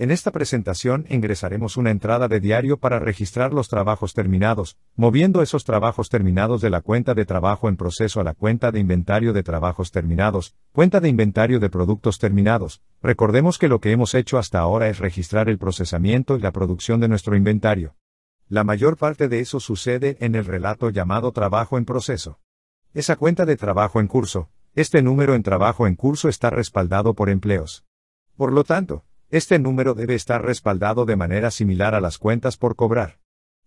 En esta presentación ingresaremos una entrada de diario para registrar los trabajos terminados, moviendo esos trabajos terminados de la cuenta de trabajo en proceso a la cuenta de inventario de trabajos terminados, cuenta de inventario de productos terminados. Recordemos que lo que hemos hecho hasta ahora es registrar el procesamiento y la producción de nuestro inventario. La mayor parte de eso sucede en el relato llamado trabajo en proceso. Esa cuenta de trabajo en curso, este número en trabajo en curso está respaldado por empleos. Por lo tanto, este número debe estar respaldado de manera similar a las cuentas por cobrar.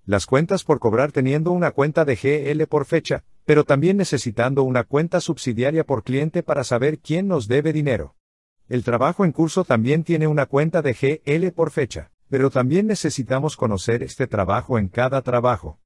Las cuentas por cobrar teniendo una cuenta de GL por fecha, pero también necesitando una cuenta subsidiaria por cliente para saber quién nos debe dinero. El trabajo en curso también tiene una cuenta de GL por fecha, pero también necesitamos conocer este trabajo en cada trabajo.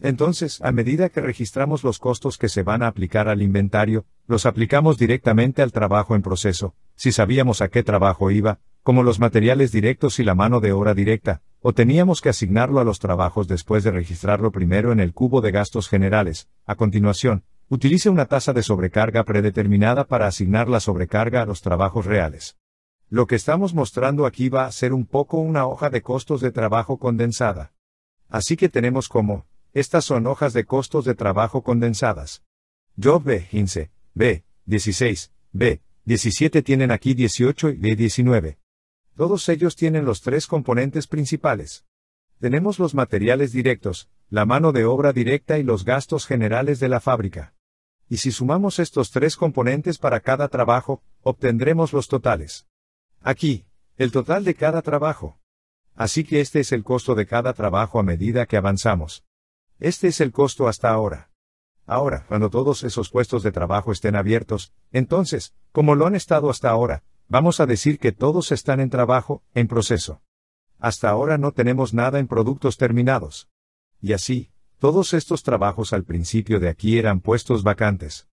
Entonces, a medida que registramos los costos que se van a aplicar al inventario, los aplicamos directamente al trabajo en proceso, si sabíamos a qué trabajo iba, como los materiales directos y la mano de obra directa, o teníamos que asignarlo a los trabajos después de registrarlo primero en el cubo de gastos generales. A continuación, utilice una tasa de sobrecarga predeterminada para asignar la sobrecarga a los trabajos reales. Lo que estamos mostrando aquí va a ser un poco una hoja de costos de trabajo condensada. Así que tenemos como, estas son hojas de costos de trabajo condensadas. Job B15, B, 16, B, 17 tienen aquí 18 y B 19. Todos ellos tienen los tres componentes principales. Tenemos los materiales directos, la mano de obra directa y los gastos generales de la fábrica. Y si sumamos estos tres componentes para cada trabajo, obtendremos los totales. Aquí, el total de cada trabajo. Así que este es el costo de cada trabajo a medida que avanzamos. Este es el costo hasta ahora. Ahora, cuando todos esos puestos de trabajo estén abiertos, entonces, como lo han estado hasta ahora, Vamos a decir que todos están en trabajo, en proceso. Hasta ahora no tenemos nada en productos terminados. Y así, todos estos trabajos al principio de aquí eran puestos vacantes.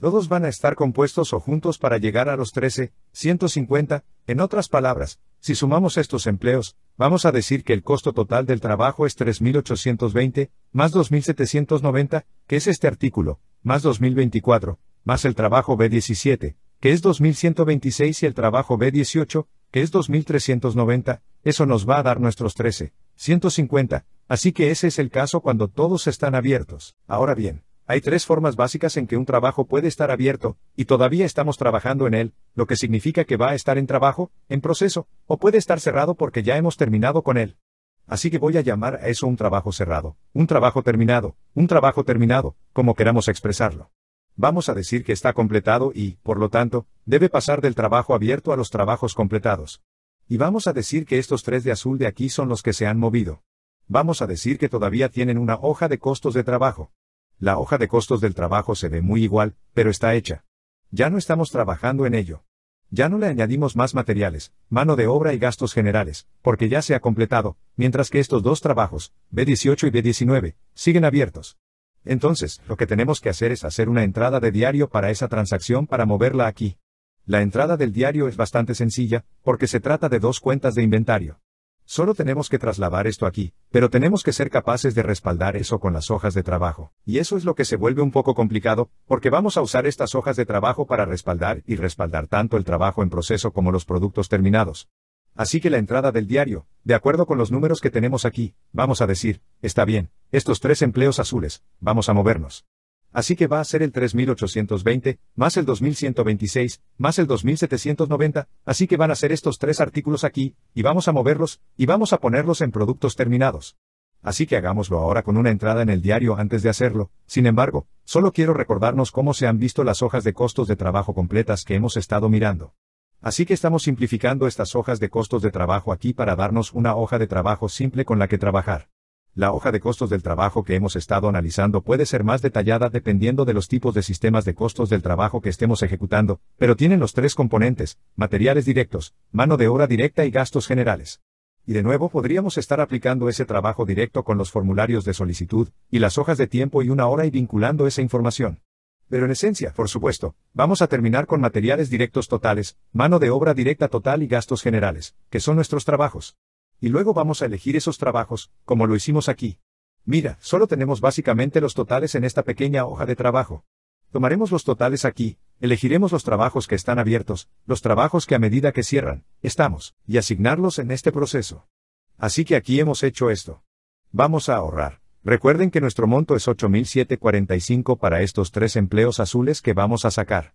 Todos van a estar compuestos o juntos para llegar a los 13, 150, en otras palabras, si sumamos estos empleos, vamos a decir que el costo total del trabajo es 3.820, más 2.790, que es este artículo, más 2024, más el trabajo B17, que es 2126 y el trabajo B18, que es 2390, eso nos va a dar nuestros 13, 150, así que ese es el caso cuando todos están abiertos. Ahora bien, hay tres formas básicas en que un trabajo puede estar abierto, y todavía estamos trabajando en él, lo que significa que va a estar en trabajo, en proceso, o puede estar cerrado porque ya hemos terminado con él. Así que voy a llamar a eso un trabajo cerrado, un trabajo terminado, un trabajo terminado, como queramos expresarlo vamos a decir que está completado y, por lo tanto, debe pasar del trabajo abierto a los trabajos completados. Y vamos a decir que estos tres de azul de aquí son los que se han movido. Vamos a decir que todavía tienen una hoja de costos de trabajo. La hoja de costos del trabajo se ve muy igual, pero está hecha. Ya no estamos trabajando en ello. Ya no le añadimos más materiales, mano de obra y gastos generales, porque ya se ha completado, mientras que estos dos trabajos, B18 y B19, siguen abiertos. Entonces, lo que tenemos que hacer es hacer una entrada de diario para esa transacción para moverla aquí. La entrada del diario es bastante sencilla, porque se trata de dos cuentas de inventario. Solo tenemos que trasladar esto aquí, pero tenemos que ser capaces de respaldar eso con las hojas de trabajo. Y eso es lo que se vuelve un poco complicado, porque vamos a usar estas hojas de trabajo para respaldar y respaldar tanto el trabajo en proceso como los productos terminados. Así que la entrada del diario, de acuerdo con los números que tenemos aquí, vamos a decir, está bien, estos tres empleos azules, vamos a movernos. Así que va a ser el 3820, más el 2126, más el 2790, así que van a ser estos tres artículos aquí, y vamos a moverlos, y vamos a ponerlos en productos terminados. Así que hagámoslo ahora con una entrada en el diario antes de hacerlo. Sin embargo, solo quiero recordarnos cómo se han visto las hojas de costos de trabajo completas que hemos estado mirando. Así que estamos simplificando estas hojas de costos de trabajo aquí para darnos una hoja de trabajo simple con la que trabajar. La hoja de costos del trabajo que hemos estado analizando puede ser más detallada dependiendo de los tipos de sistemas de costos del trabajo que estemos ejecutando, pero tienen los tres componentes, materiales directos, mano de obra directa y gastos generales. Y de nuevo podríamos estar aplicando ese trabajo directo con los formularios de solicitud, y las hojas de tiempo y una hora y vinculando esa información. Pero en esencia, por supuesto, vamos a terminar con materiales directos totales, mano de obra directa total y gastos generales, que son nuestros trabajos. Y luego vamos a elegir esos trabajos, como lo hicimos aquí. Mira, solo tenemos básicamente los totales en esta pequeña hoja de trabajo. Tomaremos los totales aquí, elegiremos los trabajos que están abiertos, los trabajos que a medida que cierran, estamos, y asignarlos en este proceso. Así que aquí hemos hecho esto. Vamos a ahorrar. Recuerden que nuestro monto es 8.745 para estos tres empleos azules que vamos a sacar.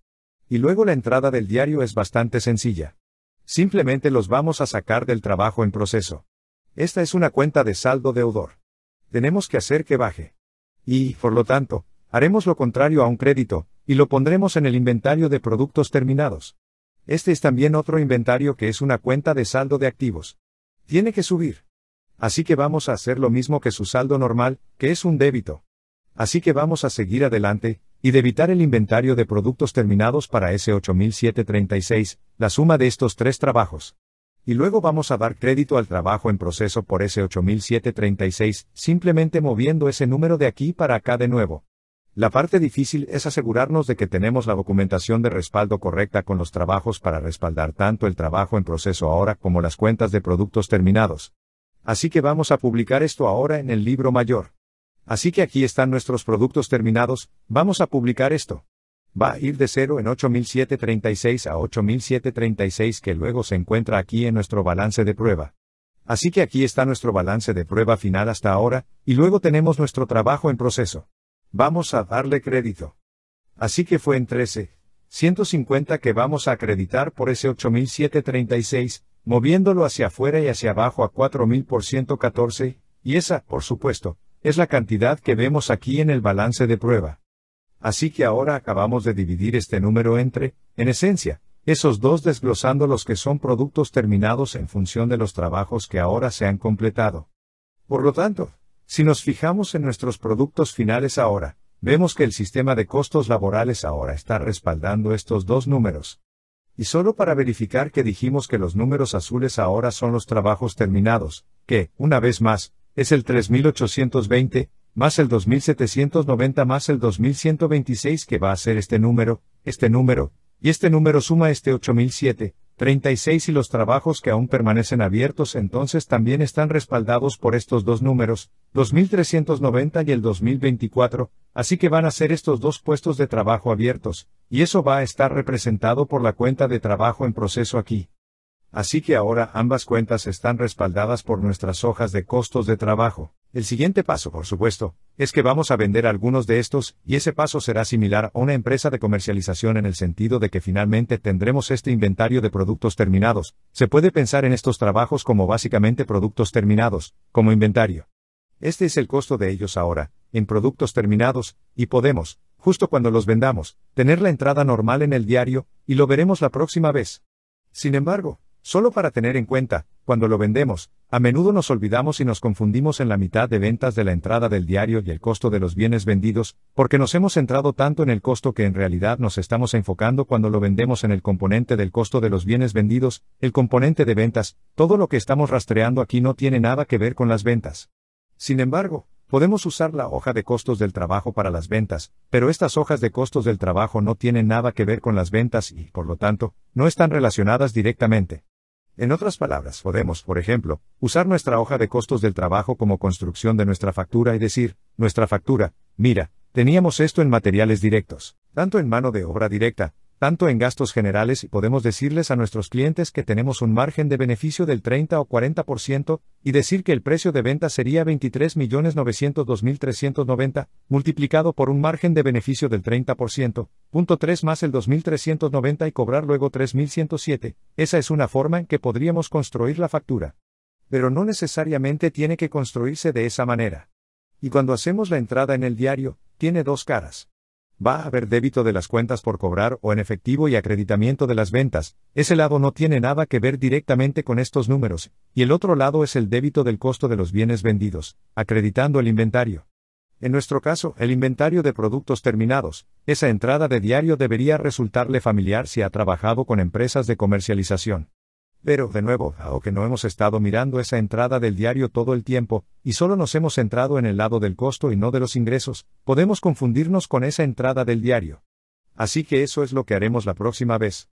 Y luego la entrada del diario es bastante sencilla. Simplemente los vamos a sacar del trabajo en proceso. Esta es una cuenta de saldo deudor. Tenemos que hacer que baje. Y, por lo tanto, haremos lo contrario a un crédito, y lo pondremos en el inventario de productos terminados. Este es también otro inventario que es una cuenta de saldo de activos. Tiene que subir. Así que vamos a hacer lo mismo que su saldo normal, que es un débito. Así que vamos a seguir adelante, y debitar el inventario de productos terminados para ese 8736, la suma de estos tres trabajos. Y luego vamos a dar crédito al trabajo en proceso por ese 8736, simplemente moviendo ese número de aquí para acá de nuevo. La parte difícil es asegurarnos de que tenemos la documentación de respaldo correcta con los trabajos para respaldar tanto el trabajo en proceso ahora como las cuentas de productos terminados. Así que vamos a publicar esto ahora en el libro mayor. Así que aquí están nuestros productos terminados, vamos a publicar esto. Va a ir de 0 en 8736 a 8736 que luego se encuentra aquí en nuestro balance de prueba. Así que aquí está nuestro balance de prueba final hasta ahora, y luego tenemos nuestro trabajo en proceso. Vamos a darle crédito. Así que fue en 13, 150 que vamos a acreditar por ese 8736, moviéndolo hacia afuera y hacia abajo a 4000 por 114, y esa, por supuesto, es la cantidad que vemos aquí en el balance de prueba. Así que ahora acabamos de dividir este número entre, en esencia, esos dos desglosando los que son productos terminados en función de los trabajos que ahora se han completado. Por lo tanto, si nos fijamos en nuestros productos finales ahora, vemos que el sistema de costos laborales ahora está respaldando estos dos números. Y solo para verificar que dijimos que los números azules ahora son los trabajos terminados, que, una vez más, es el 3820, más el 2790 más el 2126 que va a ser este número, este número, y este número suma este 8007, 36 y los trabajos que aún permanecen abiertos entonces también están respaldados por estos dos números, 2390 y el 2024, así que van a ser estos dos puestos de trabajo abiertos, y eso va a estar representado por la cuenta de trabajo en proceso aquí. Así que ahora ambas cuentas están respaldadas por nuestras hojas de costos de trabajo. El siguiente paso, por supuesto, es que vamos a vender algunos de estos, y ese paso será similar a una empresa de comercialización en el sentido de que finalmente tendremos este inventario de productos terminados. Se puede pensar en estos trabajos como básicamente productos terminados, como inventario. Este es el costo de ellos ahora, en productos terminados, y podemos, justo cuando los vendamos, tener la entrada normal en el diario, y lo veremos la próxima vez. Sin embargo, Solo para tener en cuenta, cuando lo vendemos, a menudo nos olvidamos y nos confundimos en la mitad de ventas de la entrada del diario y el costo de los bienes vendidos, porque nos hemos centrado tanto en el costo que en realidad nos estamos enfocando cuando lo vendemos en el componente del costo de los bienes vendidos, el componente de ventas, todo lo que estamos rastreando aquí no tiene nada que ver con las ventas. Sin embargo, Podemos usar la hoja de costos del trabajo para las ventas, pero estas hojas de costos del trabajo no tienen nada que ver con las ventas y, por lo tanto, no están relacionadas directamente. En otras palabras, podemos, por ejemplo, usar nuestra hoja de costos del trabajo como construcción de nuestra factura y decir, nuestra factura, mira, teníamos esto en materiales directos, tanto en mano de obra directa, tanto en gastos generales y podemos decirles a nuestros clientes que tenemos un margen de beneficio del 30 o 40% y decir que el precio de venta sería 23.902.390 multiplicado por un margen de beneficio del 30%, punto 3 más el 2.390 y cobrar luego 3.107. Esa es una forma en que podríamos construir la factura. Pero no necesariamente tiene que construirse de esa manera. Y cuando hacemos la entrada en el diario, tiene dos caras. Va a haber débito de las cuentas por cobrar o en efectivo y acreditamiento de las ventas. Ese lado no tiene nada que ver directamente con estos números, y el otro lado es el débito del costo de los bienes vendidos, acreditando el inventario. En nuestro caso, el inventario de productos terminados, esa entrada de diario debería resultarle familiar si ha trabajado con empresas de comercialización. Pero, de nuevo, aunque no hemos estado mirando esa entrada del diario todo el tiempo, y solo nos hemos centrado en el lado del costo y no de los ingresos, podemos confundirnos con esa entrada del diario. Así que eso es lo que haremos la próxima vez.